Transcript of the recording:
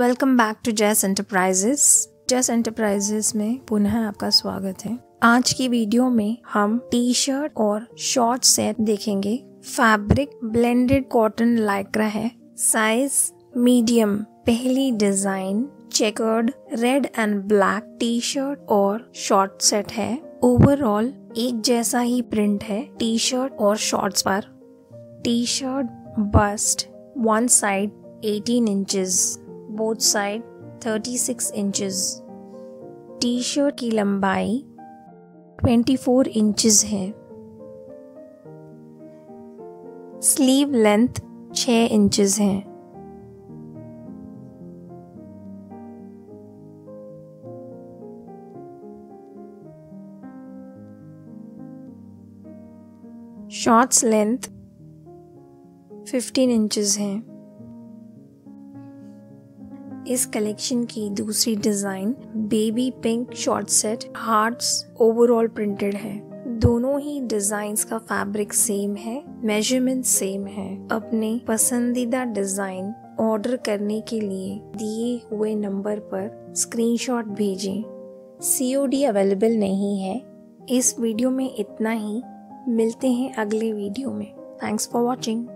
Welcome back to Jas Enterprises Jas Enterprises में पुनः आपका स्वागत है। आज की वीडियो में हम टी शर्ट और शॉर्ट सेट देखेंगे। फैब्रिक ब्लेंडेड कॉटन लाइक्रा है। साइज़ मीडियम पहली design checkered red and black T shirt और शॉर्ट सेट है। ओवरऑल एक जैसा ही प्रिंट है टी शर्ट और शॉर्ट्स पर। T shirt bust one side 18 inches both side 36 inches T shirt की लंबाई 24 इंचेस है. स्लीव लेंथ 6 इंचेस है. शॉर्ट्स लेंथ 15 इंचेस है. इस कलेक्शन की दूसरी design baby pink short set hearts overall printed है। दोनों ही डिज़ाइन का फैब्रिक सेम है मेज़रमेंट सेम है। अपने पसंदीदा डिज़ाइन ऑर्डर करने के लिए दिए हुए नंबर पर स्क्रीनशॉट भेजें। सीओडी अवेलेबल नहीं है। इस वीडियो में इतना ही। मिलते हैं अगले वीडियो में। Thanks for watching